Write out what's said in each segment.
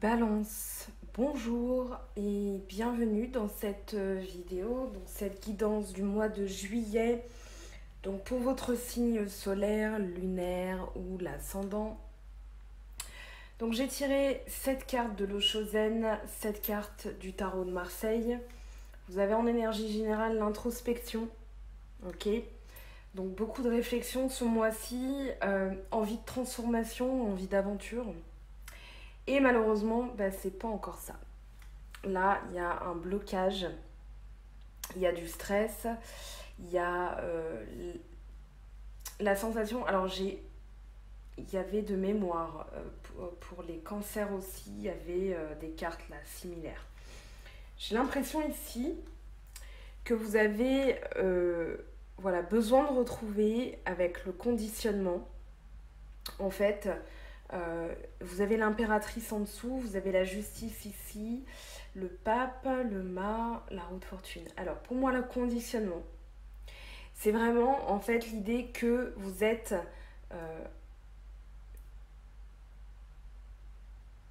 Balance, bonjour et bienvenue dans cette euh, vidéo, dans cette guidance du mois de juillet. Donc pour votre signe solaire, lunaire ou l'ascendant. Donc j'ai tiré cette carte de l'Oshozen, cette carte du tarot de Marseille. Vous avez en énergie générale l'introspection. Ok? Donc beaucoup de réflexion ce mois-ci, euh, envie de transformation, envie d'aventure. Et malheureusement, bah, c'est pas encore ça. Là, il y a un blocage, il y a du stress, il y a euh, la sensation. Alors, j'ai. Il y avait de mémoire euh, pour, les cancers aussi, il y avait euh, des cartes là similaires. J'ai l'impression ici que vous avez voilà, besoin de retrouver avec le conditionnement, en fait, euh, vous avez l'impératrice en dessous, vous avez la justice ici, le pape, le mât, la roue de fortune. Alors pour moi, le conditionnement, c'est vraiment en fait l'idée que vous êtes euh,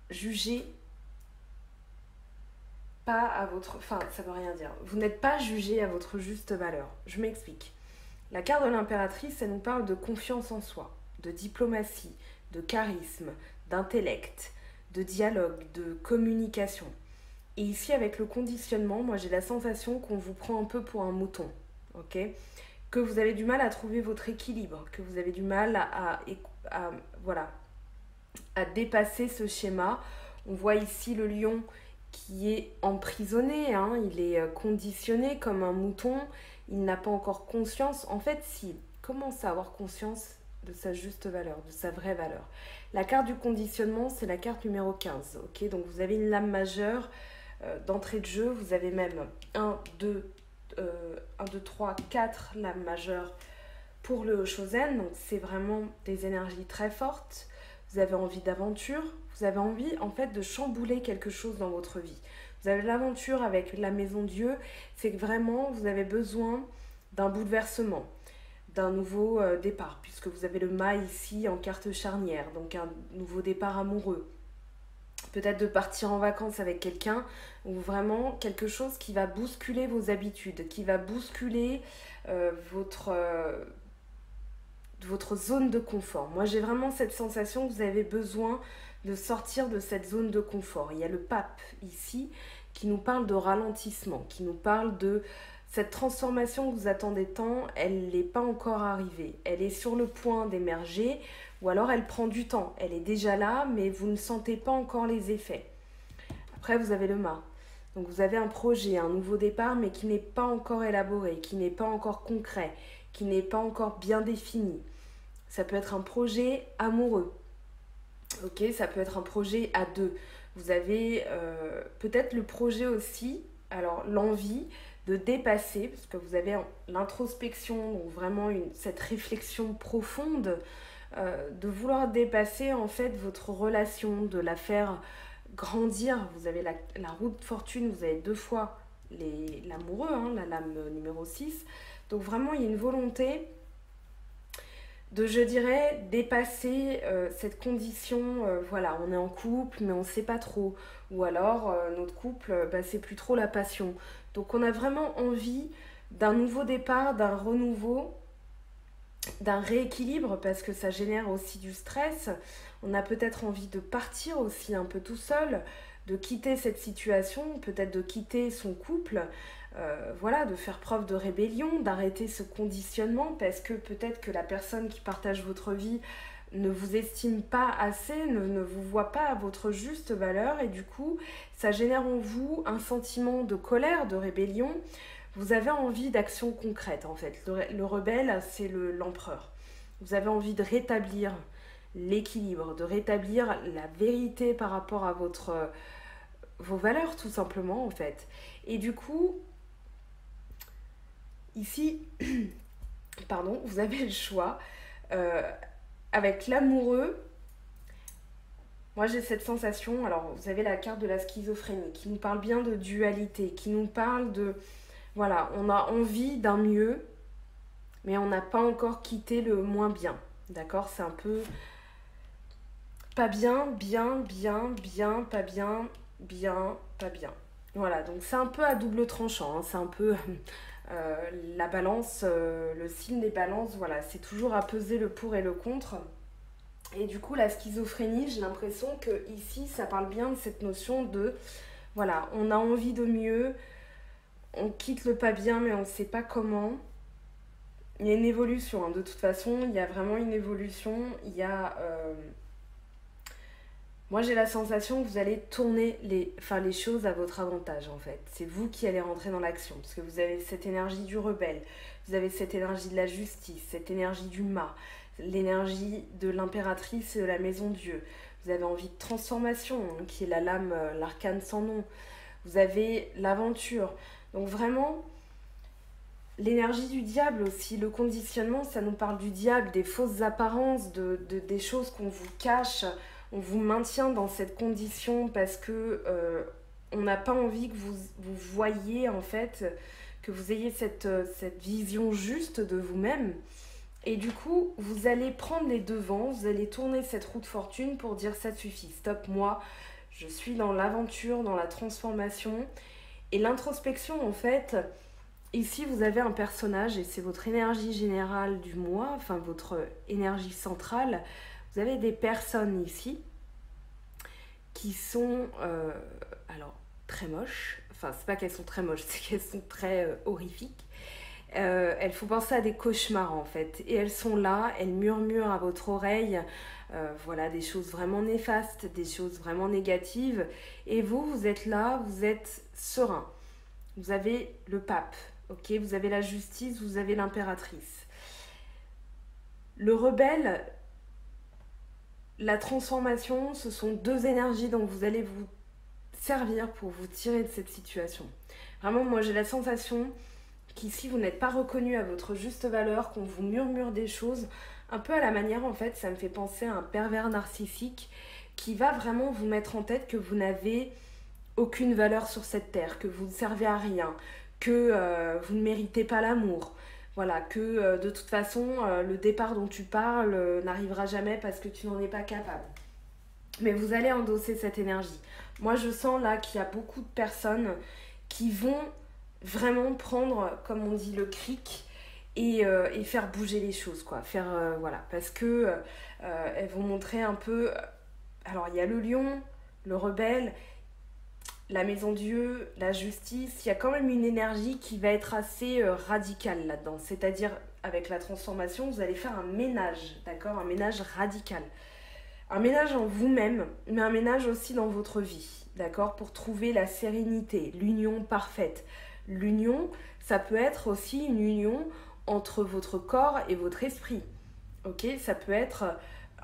jugé pas à votre... Enfin, ça veut rien dire. Vous n'êtes pas jugé à votre juste valeur. Je m'explique. La carte de l'impératrice, elle nous parle de confiance en soi, de diplomatie, de charisme, d'intellect, de dialogue, de communication. Et ici, avec le conditionnement, moi j'ai la sensation qu'on vous prend un peu pour un mouton. que vous avez du mal à trouver votre équilibre, que vous avez du mal à, voilà, à dépasser ce schéma. On voit ici le lion qui est emprisonné, hein, il est euh, conditionné comme un mouton, il n'a pas encore conscience. En fait, s'il commence à avoir conscience, de sa juste valeur, de sa vraie valeur. La carte du conditionnement, c'est la carte numéro 15. ok? Donc vous avez une lame majeure euh, d'entrée de jeu. Vous avez même 1, 2, 1, 2, 3, 4 lames majeures pour le Chosen. Donc c'est vraiment des énergies très fortes. Vous avez envie d'aventure. Vous avez envie en fait de chambouler quelque chose dans votre vie. Vous avez l'aventure avec la maison Dieu. C'est que vraiment vous avez besoin d'un bouleversement d'un nouveau euh, départ, puisque vous avez le mât ici en carte charnière, donc un nouveau départ amoureux. Peut-être de partir en vacances avec quelqu'un, ou vraiment quelque chose qui va bousculer vos habitudes, qui va bousculer euh, votre, euh, votre zone de confort. Moi j'ai vraiment cette sensation que vous avez besoin de sortir de cette zone de confort. Il y a le pape ici qui nous parle de ralentissement, qui nous parle de cette transformation que vous attendez tant, elle n'est pas encore arrivée. Elle est sur le point d'émerger ou alors elle prend du temps. Elle est déjà là, mais vous ne sentez pas encore les effets. Après, vous avez le mât. Donc vous avez un projet, un nouveau départ, mais qui n'est pas encore élaboré, qui n'est pas encore concret, qui n'est pas encore bien défini. Ça peut être un projet amoureux. Ok, ça peut être un projet à deux. Vous avez euh, peut-être le projet aussi, alors l'envie de dépasser, parce que vous avez l'introspection, donc vraiment cette réflexion profonde, euh, de vouloir dépasser en fait votre relation, de la faire grandir. Vous avez la, la de fortune, vous avez deux fois l'amoureux, hein, la lame numéro 6. Donc vraiment, il y a une volonté de, je dirais, dépasser euh, cette condition, euh, voilà, on est en couple, mais on ne sait pas trop. Ou alors, notre couple, bah, c'est plus trop la passion. Donc on a vraiment envie d'un nouveau départ, d'un renouveau, d'un rééquilibre parce que ça génère aussi du stress. On a peut-être envie de partir aussi un peu tout seul, de quitter cette situation, peut-être de quitter son couple, euh, voilà, de faire preuve de rébellion, d'arrêter ce conditionnement parce que peut-être que la personne qui partage votre vie ne vous estime pas assez, ne, vous voit pas à votre juste valeur et du coup ça génère en vous un sentiment de colère, de rébellion. Vous avez envie d'action concrète en fait. Le, rebelle c'est l'empereur. vous avez envie de rétablir l'équilibre, de rétablir la vérité par rapport à votre, vos valeurs tout simplement en fait. Et du coup, ici, pardon, vous avez le choix. Euh, avec l'amoureux, moi j'ai cette sensation, alors vous avez la carte de la schizophrénie qui nous parle bien de dualité, qui nous parle de, voilà, on a envie d'un mieux, mais on n'a pas encore quitté le moins bien. D'accord? C'est un peu... pas bien, bien, bien, bien, pas bien, bien, pas bien. Voilà, donc c'est un peu à double tranchant, hein. c'est un peu la balance, euh, le signe des balances, voilà, c'est toujours à peser le pour et le contre. Et du coup, la schizophrénie, j'ai l'impression que ici, ça parle bien de cette notion de, voilà, on a envie de mieux, on quitte le pas bien, mais on ne sait pas comment. Il y a une évolution, hein. de toute façon, il y a vraiment une évolution. Il y a. Euh, moi, j'ai la sensation que vous allez tourner les, enfin, les choses à votre avantage, en fait. C'est vous qui allez rentrer dans l'action, parce que vous avez cette énergie du rebelle, vous avez cette énergie de la justice, cette énergie du mât, l'énergie de l'impératrice et de la maison Dieu. Vous avez envie de transformation, hein, qui est la lame, euh, l'arcane sans nom. Vous avez l'aventure. Donc vraiment, l'énergie du diable aussi, le conditionnement, ça nous parle du diable, des fausses apparences, de, des choses qu'on vous cache. On vous maintient dans cette condition parce que euh, on n'a pas envie que vous, vous voyez en fait, que vous ayez cette, cette vision juste de vous-même. Et du coup, vous allez prendre les devants, vous allez tourner cette roue de fortune pour dire ça suffit, stop, moi, je suis dans l'aventure, dans la transformation. Et l'introspection, en fait, ici, vous avez un personnage et c'est votre énergie générale du mois, enfin votre énergie centrale. Vous avez des personnes ici qui sont, euh, alors, très moches. Enfin, c'est pas qu'elles sont très moches, c'est qu'elles sont très euh, horrifiques. Euh, elles font penser à des cauchemars en fait. Et elles sont là, elles murmurent à votre oreille, voilà, des choses vraiment néfastes, des choses vraiment négatives. Et vous, vous êtes là, vous êtes serein. Vous avez le pape, ok? Vous avez la justice, vous avez l'impératrice. Le rebelle, la transformation, ce sont deux énergies dont vous allez vous servir pour vous tirer de cette situation. Vraiment, moi j'ai la sensation qu'ici vous n'êtes pas reconnu à votre juste valeur, qu'on vous murmure des choses, un peu à la manière en fait, ça me fait penser à un pervers narcissique qui va vraiment vous mettre en tête que vous n'avez aucune valeur sur cette terre, que vous ne servez à rien, que euh, vous ne méritez pas l'amour. Voilà, que euh, de toute façon, euh, le départ dont tu parles n'arrivera jamais parce que tu n'en es pas capable. Mais vous allez endosser cette énergie. Moi, je sens là qu'il y a beaucoup de personnes qui vont vraiment prendre, comme on dit, le cric et, euh, faire bouger les choses, quoi. Euh, voilà, parce que euh, elles vont montrer un peu. Alors, il y a le lion, le rebelle, la maison Dieu, la justice. Il y a quand même une énergie qui va être assez radicale là-dedans. C'est-à-dire, avec la transformation, vous allez faire un ménage, d'accord? Un ménage radical. Un ménage en vous-même, mais un ménage aussi dans votre vie, d'accord? Pour trouver la sérénité, l'union parfaite L'union, ça peut être aussi une union entre votre corps et votre esprit. Ok? Ça peut être euh,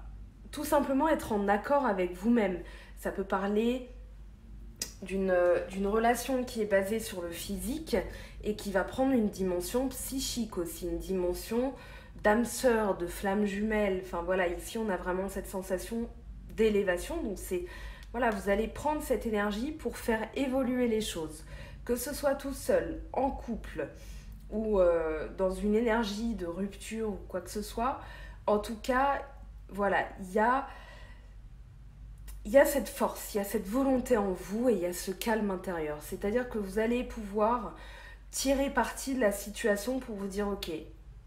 tout simplement être en accord avec vous-même. Ça peut parler euh, d'une relation qui est basée sur le physique et qui va prendre une dimension psychique aussi, une dimension d'âme sœur, de flamme jumelle. Enfin voilà, ici on a vraiment cette sensation d'élévation. Donc c'est voilà, vous allez prendre cette énergie pour faire évoluer les choses que ce soit tout seul, en couple ou euh, dans une énergie de rupture ou quoi que ce soit, en tout cas, voilà, il y a, y a cette force, il y a cette volonté en vous et il y a ce calme intérieur. C'est-à-dire que vous allez pouvoir tirer parti de la situation pour vous dire, ok,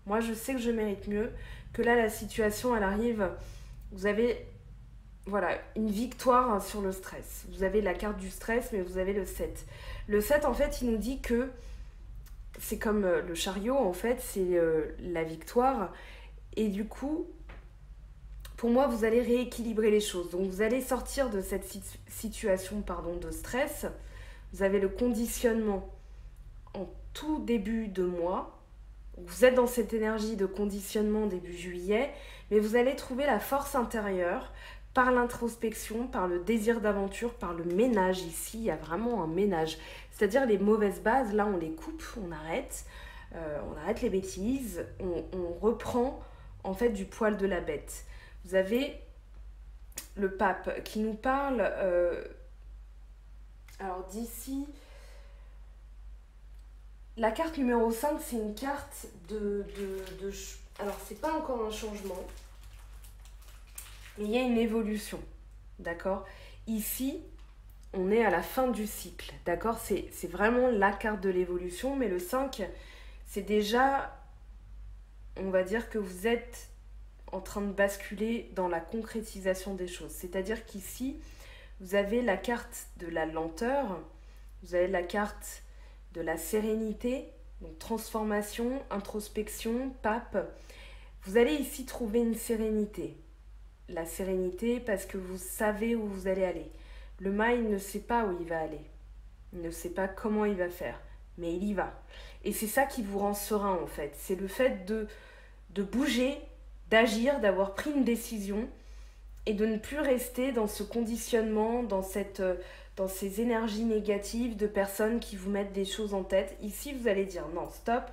moi je sais que je mérite mieux, que là la situation elle arrive, vous avez voilà, une victoire sur le stress. Vous avez la carte du stress, mais vous avez le 7. Le 7, en fait, il nous dit que c'est comme euh, le chariot, en fait, c'est euh, la victoire. Et du coup, pour moi, vous allez rééquilibrer les choses. Donc, vous allez sortir de cette situation pardon, de stress. Vous avez le conditionnement en tout début de mois. Vous êtes dans cette énergie de conditionnement début juillet, mais vous allez trouver la force intérieure par l'introspection, par le désir d'aventure, par le ménage. Ici, il y a vraiment un ménage. C'est-à-dire les mauvaises bases, là, on les coupe, on arrête, euh, on arrête les bêtises, on, reprend en fait du poil de la bête. Vous avez le pape qui nous parle, euh, alors d'ici, la carte numéro 5, c'est une carte de, de, de alors c'est pas encore un changement, mais il y a une évolution. D'accord? Ici, on est à la fin du cycle. D'accord? C'est, c'est vraiment la carte de l'évolution, mais le 5, c'est déjà, on va dire que vous êtes en train de basculer dans la concrétisation des choses. C'est-à-dire qu'ici, vous avez la carte de la lenteur, vous avez la carte de la sérénité, donc transformation, introspection, pape. Vous allez ici trouver une sérénité. La sérénité parce que vous savez où vous allez aller. Le il ne sait pas où il va aller. Il ne sait pas comment il va faire, mais il y va. Et c'est ça qui vous rend serein en fait. C'est le fait de, de bouger, d'agir, d'avoir pris une décision et de ne plus rester dans ce conditionnement, dans, cette, euh, dans ces énergies négatives de personnes qui vous mettent des choses en tête. Ici, vous allez dire non, stop,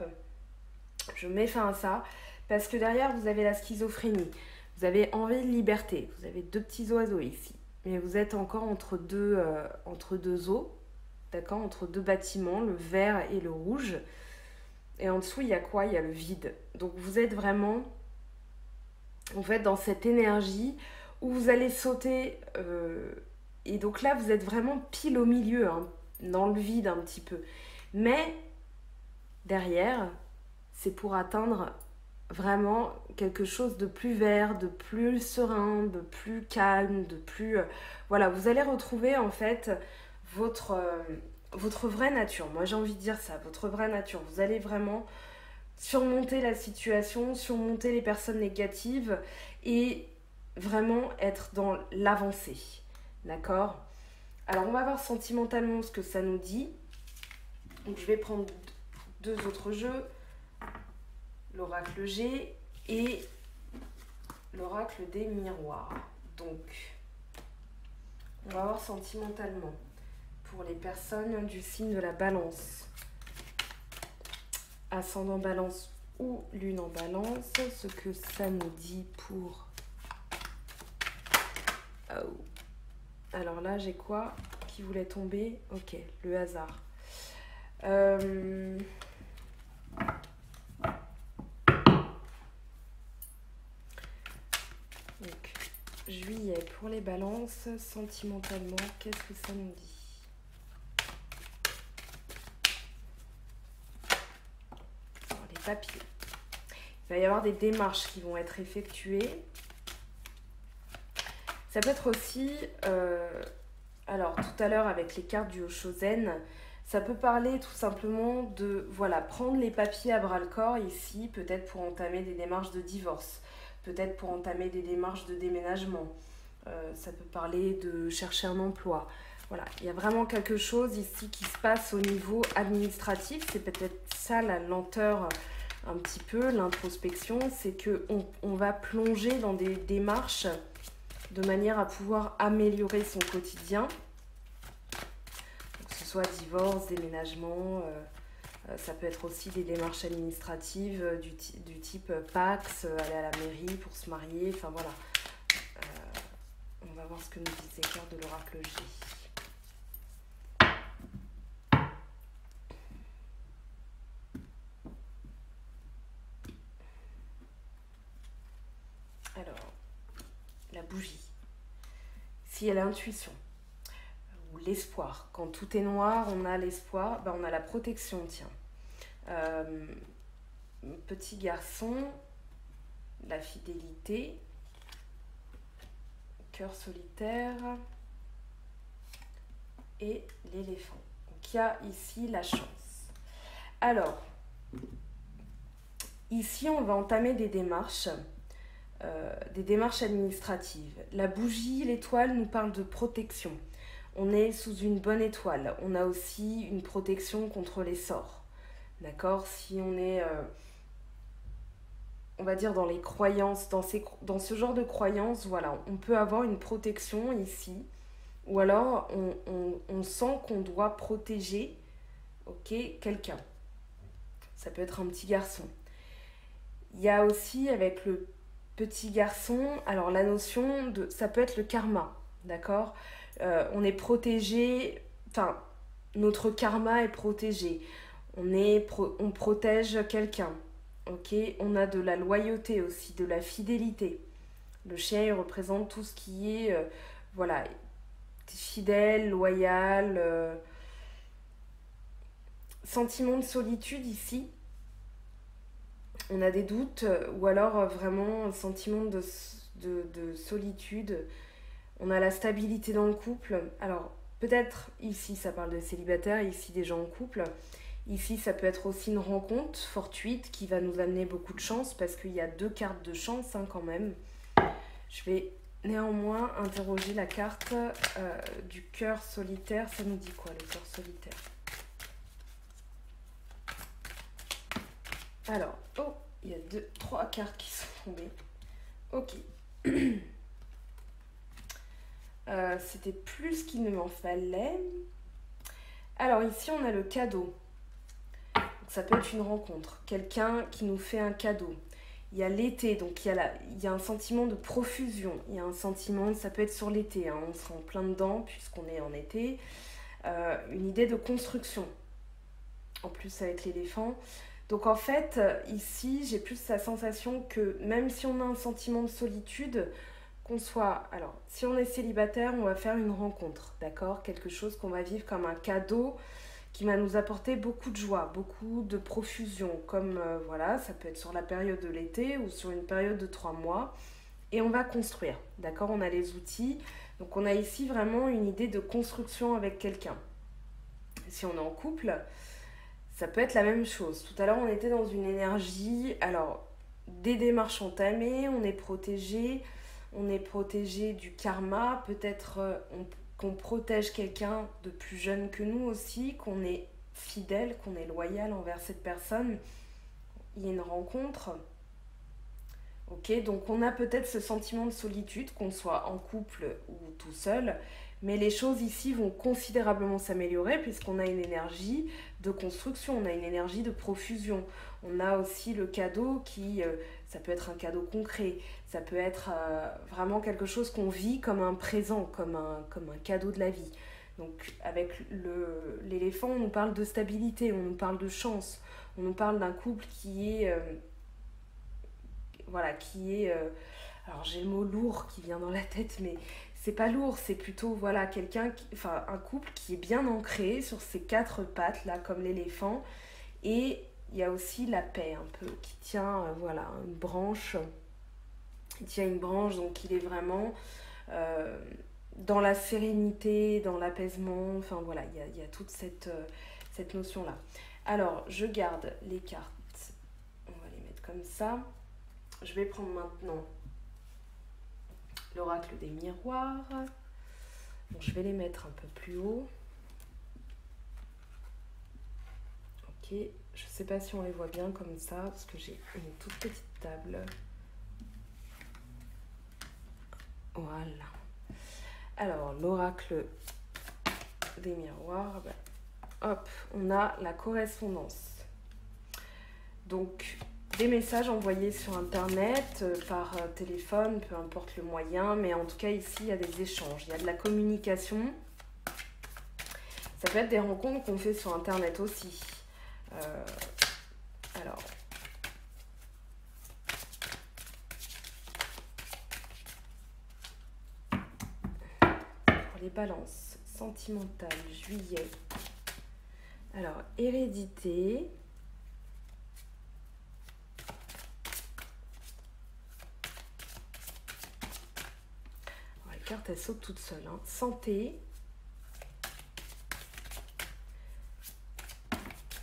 je mets fin à ça, parce que derrière, vous avez la schizophrénie, vous avez envie de liberté, vous avez deux petits oiseaux ici, mais vous êtes encore entre deux, euh, entre deux eaux, d'accord, entre deux bâtiments, le vert et le rouge. Et en dessous, il y a quoi? Il y a le vide. Donc vous êtes vraiment, en fait, dans cette énergie où vous allez sauter. Euh, et donc là, vous êtes vraiment pile au milieu, hein, dans le vide un petit peu. Mais derrière, c'est pour atteindre vraiment quelque chose de plus vert, de plus serein, de plus calme, de plus... Euh, voilà, vous allez retrouver en fait votre, euh, votre vraie nature. Moi j'ai envie de dire ça, votre vraie nature. Vous allez vraiment surmonter la situation, surmonter les personnes négatives et vraiment être dans l'avancée. D'accord? Alors on va voir sentimentalement ce que ça nous dit. Je vais prendre deux autres jeux. L'oracle G et l'oracle des miroirs. Donc on va voir sentimentalement pour les personnes du signe de la balance. Ascendant balance ou lune en balance, ce que ça nous dit pour. Alors là, j'ai quoi qui voulait tomber? Ok, le hasard. Euh, donc, juillet pour les balances, sentimentalement, qu'est-ce que ça nous dit? Les papiers. Il va y avoir des démarches qui vont être effectuées ça peut être aussi, euh, alors tout à l'heure avec les cartes du Oshozen, ça peut parler tout simplement de, voilà, prendre les papiers à bras le corps ici, peut-être pour entamer des démarches de divorce, peut-être pour entamer des démarches de déménagement. Euh, ça peut parler de chercher un emploi. Voilà, il y a vraiment quelque chose ici qui se passe au niveau administratif. C'est peut-être ça la lenteur un petit peu, l'introspection, c'est que on va plonger dans des démarches de manière à pouvoir améliorer son quotidien. Que ce soit divorce, déménagement, euh, euh, ça peut être aussi des démarches administratives euh, du, type PAX, aller à la mairie pour se marier, enfin voilà. on va voir ce que nous disent les de l'oracle G. Alors, bougie y a l'intuition ou l'espoir. Quand tout est noir, on a l'espoir, ben on a la protection, tiens. Euh, petit garçon, la fidélité, cœur solitaire et l'éléphant. Donc il y a ici la chance. Alors, ici on va entamer des démarches euh, des démarches administratives. La bougie, l'étoile nous parle de protection. On est sous une bonne étoile. On a aussi une protection contre les sorts. D'accord? Si on est, euh, on va dire, dans les croyances, dans, ces, dans ce genre de croyances, voilà, on peut avoir une protection ici. Ou alors, on, on sent qu'on doit protéger ok, quelqu'un. Ça peut être un petit garçon. Il y a aussi avec le petit garçon, alors la notion de... Ça peut être le karma, d'accord? Euh, On est protégé, enfin, notre karma est protégé. On, est on protège quelqu'un, ok? On a de la loyauté aussi, de la fidélité. Le chien, représente tout ce qui est... Euh, voilà, fidèle, loyal. Euh, sentiment de solitude ici. On a des doutes ou alors vraiment un sentiment de, de solitude. On a la stabilité dans le couple. Alors peut-être ici ça parle de célibataire, ici des gens en couple. Ici, ça peut être aussi une rencontre fortuite qui va nous amener beaucoup de chance parce qu'il y a deux cartes de chance hein, quand même. Je vais néanmoins interroger la carte euh, du cœur solitaire. Ça nous dit quoi le cœur solitaire? Alors, oh, il y a deux, trois cartes qui sont tombées. Ok. Euh, c'était plus qu'il ne m'en fallait. Alors ici, on a le cadeau. Ça peut être une rencontre, quelqu'un qui nous fait un cadeau. Il y a l'été, donc il y a, il y a un sentiment de profusion. Il y a un sentiment, ça peut être sur l'été, hein, on sera en plein dedans puisqu'on est en été. Euh, une idée de construction, en plus avec l'éléphant. Donc en fait, ici, j'ai plus la sensation que même si on a un sentiment de solitude, qu'on soit... Alors, si on est célibataire, on va faire une rencontre, d'accord? Quelque chose qu'on va vivre comme un cadeau qui va nous apporter beaucoup de joie, beaucoup de profusion, comme euh, voilà, ça peut être sur la période de l'été ou sur une période de trois mois. Et on va construire, d'accord? On a les outils. Donc on a ici vraiment une idée de construction avec quelqu'un. Si on est en couple, ça peut être la même chose. Tout à l'heure, on était dans une énergie, alors des démarches entamées, on est protégé, on est protégé du karma, peut-être euh, on qu'on protège quelqu'un de plus jeune que nous aussi, qu'on est fidèle, qu'on est loyal envers cette personne. Il y a une rencontre. Ok, donc on a peut-être ce sentiment de solitude, qu'on soit en couple ou tout seul, mais les choses ici vont considérablement s'améliorer puisqu'on a une énergie de construction, on a une énergie de profusion. On a aussi le cadeau qui, euh, ça peut être un cadeau concret, ça peut être euh, vraiment quelque chose qu'on vit comme un présent, comme un, cadeau de la vie. Donc avec l'éléphant, on nous parle de stabilité, on nous parle de chance, on nous parle d'un couple qui est... Euh, voilà, qui est... alors j'ai le mot lourd qui vient dans la tête, mais c'est pas lourd, c'est plutôt voilà quelqu'un, enfin un couple qui est bien ancré sur ses quatre pattes là comme l'éléphant et il y a aussi la paix un peu qui tient euh, voilà une branche, il tient une branche donc il est vraiment euh, dans la sérénité, dans l'apaisement, enfin voilà il y a, toute cette, euh, cette notion là. Alors je garde les cartes, on va les mettre comme ça. Je vais prendre maintenant l'oracle des miroirs. je vais les mettre un peu plus haut. Ok, je sais pas si on les voit bien comme ça, parce que j'ai une toute petite table. Voilà. Alors, l'oracle des miroirs, ben, hop, on a la correspondance. Donc, des messages envoyés sur Internet, euh, par euh, téléphone, peu importe le moyen, mais en tout cas ici il y a des échanges, il y a de la communication. Ça peut être des rencontres qu'on fait sur Internet aussi. Euh, alors, les balances sentimentales, juillet. Alors, hérédité. Elle saute toute seule. Hein. Santé.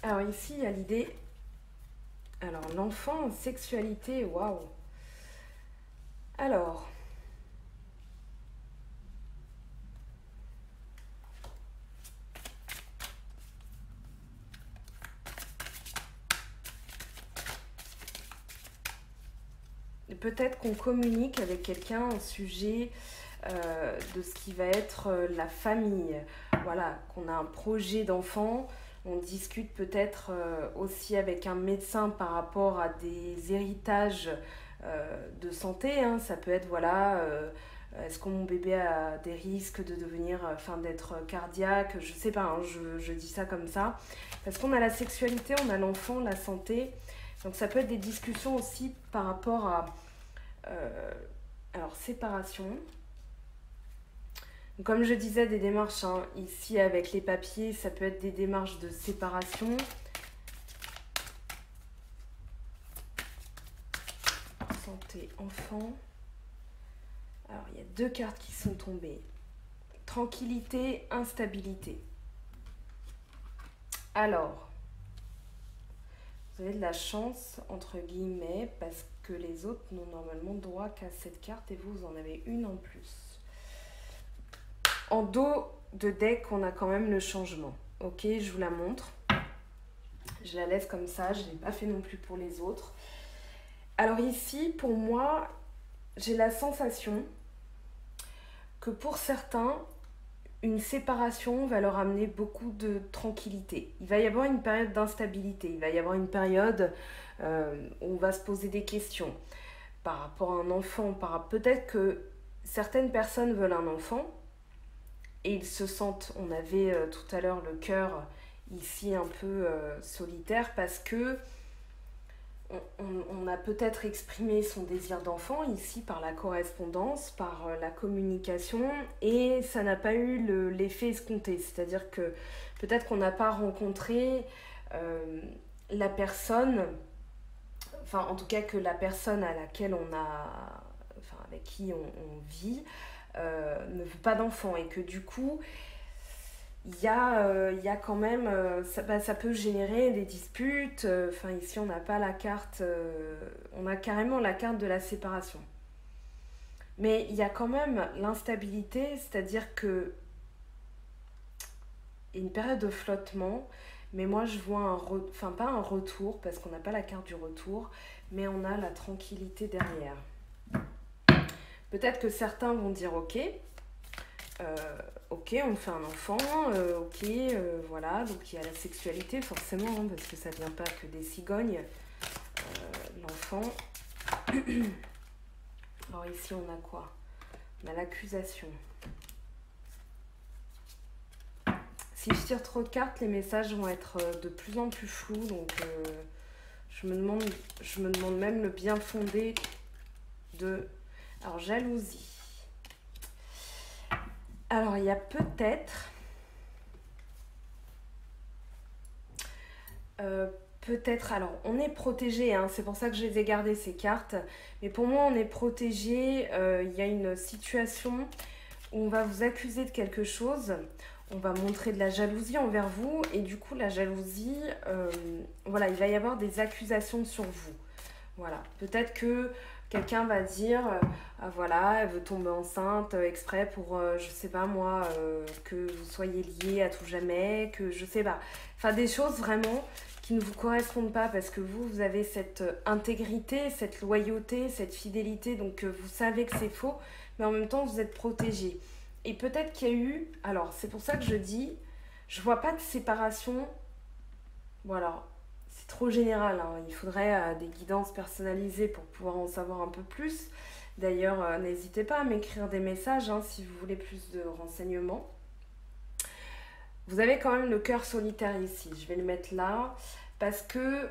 Alors ici, il y a l'idée... Alors, l'enfant, sexualité, waouh Alors... peut-être qu'on communique avec quelqu'un au sujet euh, de ce qui va être euh, la famille. Voilà, qu'on a un projet d'enfant. On discute peut-être euh, aussi avec un médecin par rapport à des héritages de santé. Hein. Ça peut être, voilà, est-ce que mon bébé a des risques de devenir, enfin d'être cardiaque? Je sais pas, hein, je, je, dis ça comme ça. Parce qu'on a la sexualité, on a l'enfant, la santé. Donc ça peut être des discussions aussi par rapport à... alors, séparation. Comme je disais, des démarches hein, ici avec les papiers, ça peut être des démarches de séparation. Santé, enfant. Alors, il y a deux cartes qui sont tombées. Tranquillité, instabilité. Alors, vous avez de la chance, entre guillemets, parce que les autres n'ont normalement droit qu'à cette carte et vous, vous en avez une en plus. En dos de deck, on a quand même le changement. Ok, je vous la montre. Je la laisse comme ça, je ne l'ai pas fait non plus pour les autres. Alors ici, pour moi, j'ai la sensation que pour certains, une séparation va leur amener beaucoup de tranquillité. Il va y avoir une période d'instabilité, il va y avoir une période euh, où on va se poser des questions par rapport à un enfant. Peut-être que certaines personnes veulent un enfant et ils se sentent, on avait euh, tout à l'heure le cœur ici un peu euh, solitaire parce que on, a peut-être exprimé son désir d'enfant ici par la correspondance, par euh, la communication, et ça n'a pas eu l'effet escompté. C'est-à-dire que peut-être qu'on n'a pas rencontré la personne, enfin en tout cas que la personne à laquelle on a, enfin avec qui on, vit, ne veut pas d'enfant, et que du coup, il y, a, euh, y a quand même, euh, ça, bah, ça, peut générer des disputes. Euh, enfin, ici, on n'a pas la carte, on a carrément la carte de la séparation. Mais il y a quand même l'instabilité, c'est-à-dire que une période de flottement, mais moi je vois un, enfin pas un retour parce qu'on n'a pas la carte du retour, mais on a la tranquillité derrière. Peut-être que certains vont dire ok, euh, ok, on fait un enfant, euh, ok, euh, voilà, donc il y a la sexualité forcément, hein, parce que ça vient pas que des cigognes, l'enfant. Alors ici on a quoi? On a l'accusation. Si je tire trop de cartes, les messages vont être de plus en plus flous, donc je me demande même le bien fondé de... Alors jalousie. Alors, il y a peut-être... Euh, peut-être, alors on est protégé, hein, c'est pour ça que je les ai gardées ces cartes, mais pour moi on est protégé, euh, il y a une situation où on va vous accuser de quelque chose, on va montrer de la jalousie envers vous, et du coup la jalousie, euh, voilà, il va y avoir des accusations sur vous. Voilà, peut-être que Quelqu'un va dire, euh, ah, voilà, elle veut tomber enceinte euh, exprès pour, euh, je sais pas moi, que vous soyez liés à tout jamais, que je sais pas. Enfin, des choses vraiment qui ne vous correspondent pas parce que vous, vous avez cette intégrité, cette loyauté, cette fidélité, donc vous savez que c'est faux, mais en même temps, vous êtes protégé. Et peut-être qu'il y a eu, alors c'est pour ça que je dis, je vois pas de séparation, voilà, trop général. Hein. Il faudrait euh, des guidances personnalisées pour pouvoir en savoir un peu plus. D'ailleurs, euh, n'hésitez pas à m'écrire des messages hein, si vous voulez plus de renseignements. Vous avez quand même le cœur solitaire ici. Je vais le mettre là parce que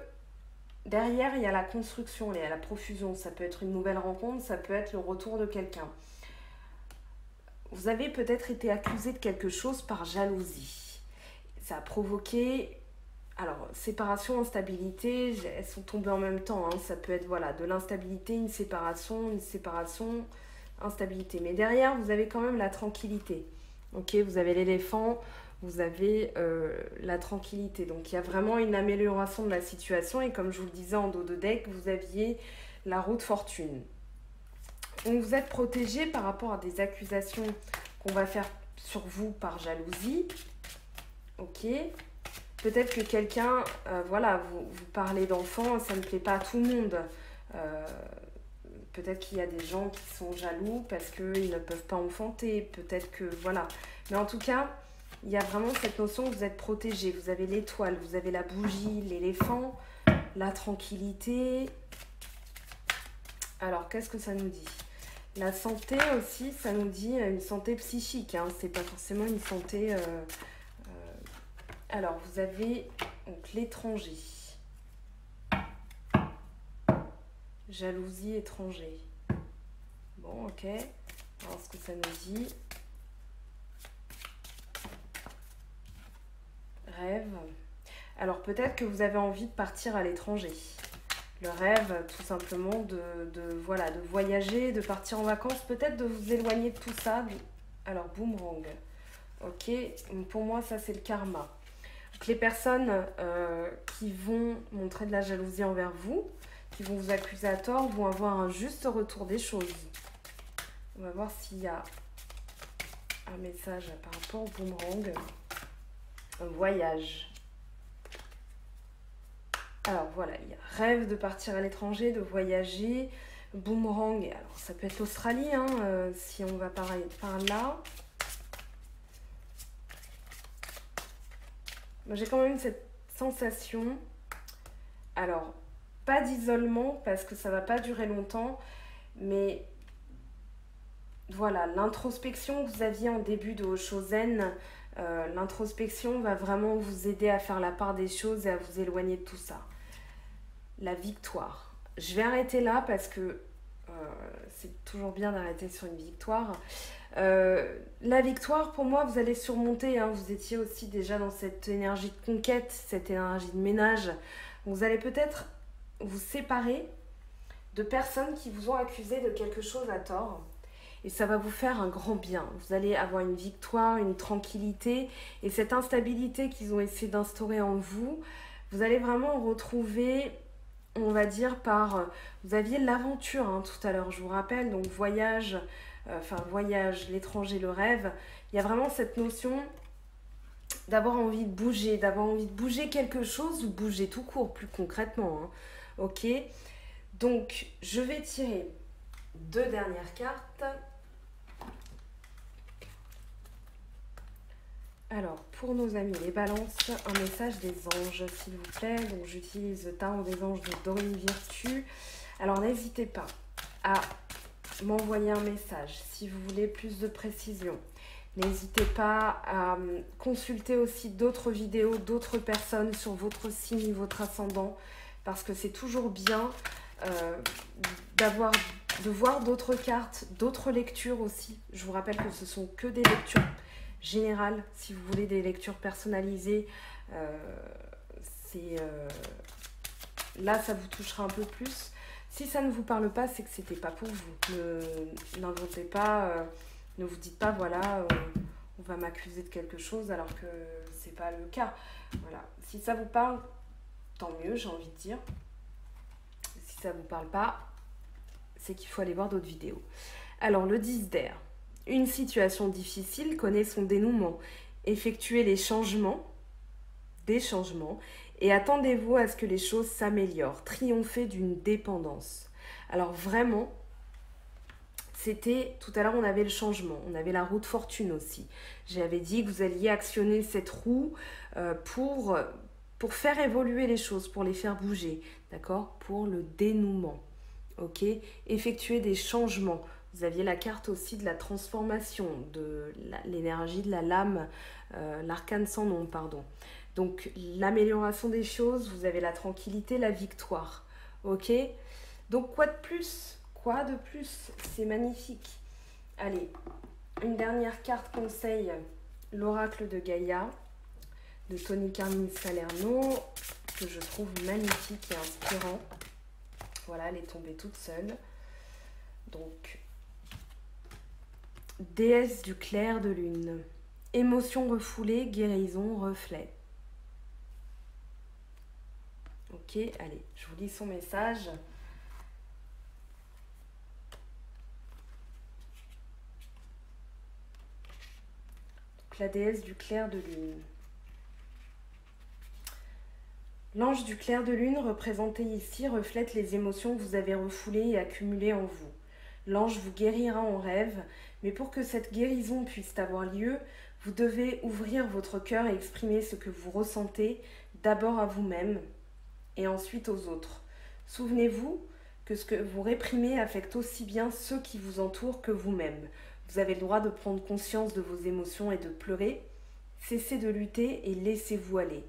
derrière, il y a la construction, il y a la profusion. Ça peut être une nouvelle rencontre, ça peut être le retour de quelqu'un. Vous avez peut-être été accusé de quelque chose par jalousie. Ça a provoqué alors, séparation, instabilité, elles sont tombées en même temps. Hein. Ça peut être voilà, de l'instabilité, une séparation, une séparation, instabilité. Mais derrière, vous avez quand même la tranquillité. Ok, vous avez l'éléphant, vous avez euh, la tranquillité. Donc, il y a vraiment une amélioration de la situation. Et comme je vous le disais en dos de deck, vous aviez la route fortune. Vous êtes protégé par rapport à des accusations qu'on va faire sur vous par jalousie. Ok Peut-être que quelqu'un, euh, voilà, vous, vous parlez d'enfants, ça ne plaît pas à tout le monde. Euh, peut-être qu'il y a des gens qui sont jaloux parce qu'ils ne peuvent pas enfanter. Peut-être que, voilà. Mais en tout cas, il y a vraiment cette notion que vous êtes protégé. Vous avez l'étoile, vous avez la bougie, l'éléphant, la tranquillité. Alors, qu'est-ce que ça nous dit? La santé aussi, ça nous dit une santé psychique. Hein. C'est pas forcément une santé... Euh, alors, vous avez l'étranger. Jalousie étranger. Bon, ok. On ce que ça nous dit. Rêve. Alors peut-être que vous avez envie de partir à l'étranger. Le rêve, tout simplement, de, voilà, de voyager, de partir en vacances, peut-être de vous éloigner de tout ça. Alors, boomerang. Ok, pour moi, ça c'est le karma les personnes euh, qui vont montrer de la jalousie envers vous, qui vont vous accuser à tort, vont avoir un juste retour des choses. On va voir s'il y a un message par rapport au boomerang. Un voyage. Alors voilà, il y a rêve de partir à l'étranger, de voyager, boomerang, alors ça peut être l'Australie hein, euh, si on va par, par là. J'ai quand même cette sensation, alors pas d'isolement parce que ça va pas durer longtemps, mais voilà, l'introspection que vous aviez en début de Oshozen, euh, l'introspection va vraiment vous aider à faire la part des choses et à vous éloigner de tout ça la victoire. Je vais arrêter là parce que c'est toujours bien d'arrêter sur une victoire. Euh, la victoire, pour moi, vous allez surmonter. Hein. vous étiez aussi déjà dans cette énergie de conquête, cette énergie de ménage. Vous allez peut-être vous séparer de personnes qui vous ont accusé de quelque chose à tort. Et ça va vous faire un grand bien. Vous allez avoir une victoire, une tranquillité. Et cette instabilité qu'ils ont essayé d'instaurer en vous, vous allez vraiment retrouver on va dire par... Euh, vous aviez l'aventure hein, tout à l'heure, je vous rappelle, donc voyage, euh, voyage, l'étranger, le rêve. Il y a vraiment cette notion d'avoir envie de bouger, d'avoir envie de bouger quelque chose ou bouger tout court, plus concrètement. Hein. Ok Donc, je vais tirer deux dernières cartes. Alors, pour nos amis les balances, un message des anges, s'il vous plaît. Donc, j'utilise le tarot des anges de Dorine Virtue. Alors, n'hésitez pas à m'envoyer un message si vous voulez plus de précision. N'hésitez pas à consulter aussi d'autres vidéos, d'autres personnes sur votre signe, votre ascendant, parce que c'est toujours bien euh, de voir d'autres cartes, d'autres lectures aussi. Je vous rappelle que ce sont que des lectures général, si vous voulez des lectures personnalisées, euh, c'est euh, là ça vous touchera un peu plus. Si ça ne vous parle pas, c'est que c'était pas pour vous. N'inventez pas, euh, ne vous dites pas voilà, on va m'accuser de quelque chose alors que c'est pas le cas. Voilà. Si ça vous parle, tant mieux, j'ai envie de dire. Si ça vous parle pas, c'est qu'il faut aller voir d'autres vidéos. Alors le 10 d'air. Une situation difficile connaît son dénouement. Effectuez les changements, des changements, et attendez-vous à ce que les choses s'améliorent. Triomphez d'une dépendance. Alors vraiment, c'était tout à l'heure on avait le changement, on avait la roue de fortune aussi. J'avais dit que vous alliez actionner cette roue euh, pour, pour faire évoluer les choses, pour les faire bouger, d'accord? Pour le dénouement. Ok? Effectuer des changements vous aviez la carte aussi de la transformation, de l'énergie de la lame, euh, l'arcane sans nom, pardon. Donc l'amélioration des choses, vous avez la tranquillité, la victoire. Ok? Donc quoi de plus? Quoi de plus? C'est magnifique. Allez, une dernière carte conseil, l'oracle de Gaïa, de Tony Carmine Salerno, que je trouve magnifique et inspirant. Voilà, elle est tombée toute seule. Donc, Déesse du clair de lune. Émotion refoulée, guérison, reflet. Ok, allez, je vous lis son message. Donc, la déesse du clair de lune. L'ange du clair de lune représenté ici reflète les émotions que vous avez refoulées et accumulées en vous. L'ange vous guérira en rêve mais pour que cette guérison puisse avoir lieu, vous devez ouvrir votre cœur et exprimer ce que vous ressentez d'abord à vous-même et ensuite aux autres. Souvenez-vous que ce que vous réprimez affecte aussi bien ceux qui vous entourent que vous-même. Vous avez le droit de prendre conscience de vos émotions et de pleurer. Cessez de lutter et laissez-vous aller.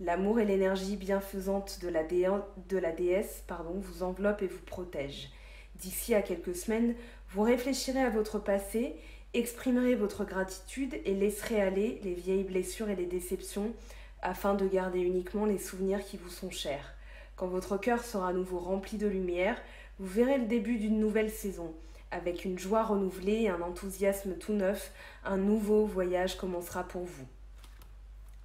L'amour et l'énergie bienfaisante de la, déesse pardon, vous enveloppent et vous protègent. D'ici à quelques semaines, vous réfléchirez à votre passé, exprimerez votre gratitude et laisserez aller les vieilles blessures et les déceptions afin de garder uniquement les souvenirs qui vous sont chers. Quand votre cœur sera à nouveau rempli de lumière, vous verrez le début d'une nouvelle saison. Avec une joie renouvelée et un enthousiasme tout neuf, un nouveau voyage commencera pour vous.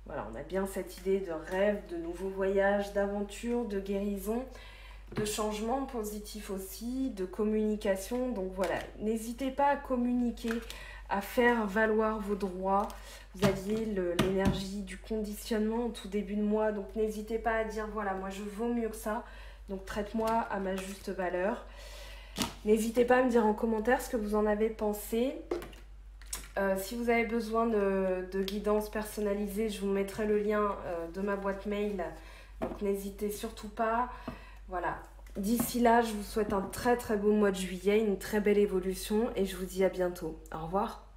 Voilà, on a bien cette idée de rêve, de nouveaux voyages, d'aventure, de guérison, de changement positif aussi, de communication. Donc voilà, n'hésitez pas à communiquer, à faire valoir vos droits. Vous aviez l'énergie du conditionnement au tout début de mois, donc n'hésitez pas à dire voilà, moi je vaux mieux que ça, donc traite-moi à ma juste valeur. N'hésitez pas à me dire en commentaire ce que vous en avez pensé. Euh, si vous avez besoin de, guidance personnalisée, je vous mettrai le lien euh, de ma boîte mail. Donc n'hésitez surtout pas. Voilà. D'ici là, je vous souhaite un très très beau mois de juillet, une très belle évolution et je vous dis à bientôt. Au revoir.